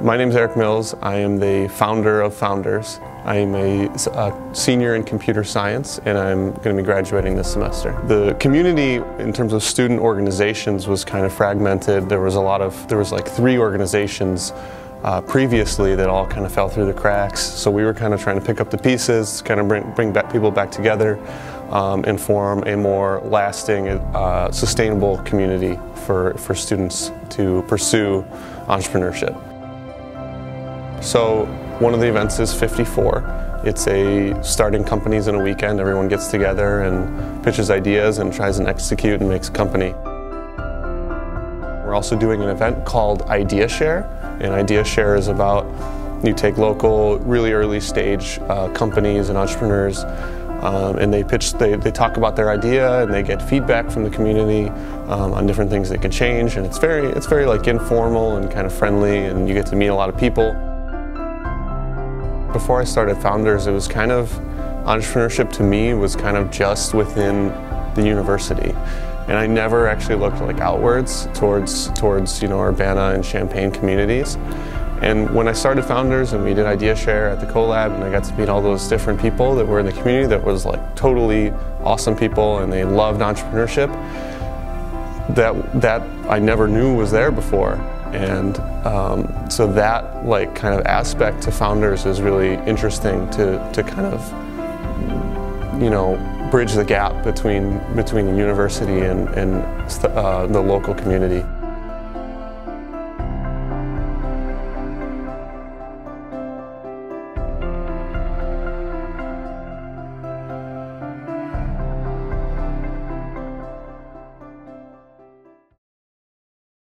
My name is Eric Mills. I am the founder of Founders. I am a, a, senior in computer science and I'm going to be graduating this semester. The community in terms of student organizations was kind of fragmented. There was a lot of, there was like three organizations uh, previously that all kind of fell through the cracks. So we were kind of trying to pick up the pieces, kind of bring, bring back people back together um, and form a more lasting, uh, sustainable community for, for students to pursue entrepreneurship. So one of the events is 54. It's a starting companies in a weekend. Everyone gets together and pitches ideas and tries and execute and makes a company. We're also doing an event called Idea Share. And Idea Share is about you take local, really early stage uh, companies and entrepreneurs um, and they pitch, they, they talk about their idea and they get feedback from the community um, on different things they can change and it's very, it's very like informal and kind of friendly and you get to meet a lot of people. Before I started Founders, it was kind of, entrepreneurship to me was kind of just within the university. And I never actually looked like outwards towards, towards you know, Urbana and Champaign communities. And when I started Founders and we did Idea Share at the CoLab and I got to meet all those different people that were in the community that was like totally awesome people and they loved entrepreneurship, that, that I never knew was there before. And um, so that like kind of aspect to Founders is really interesting to, to kind of, you know, bridge the gap between, between the university and, and uh, the local community.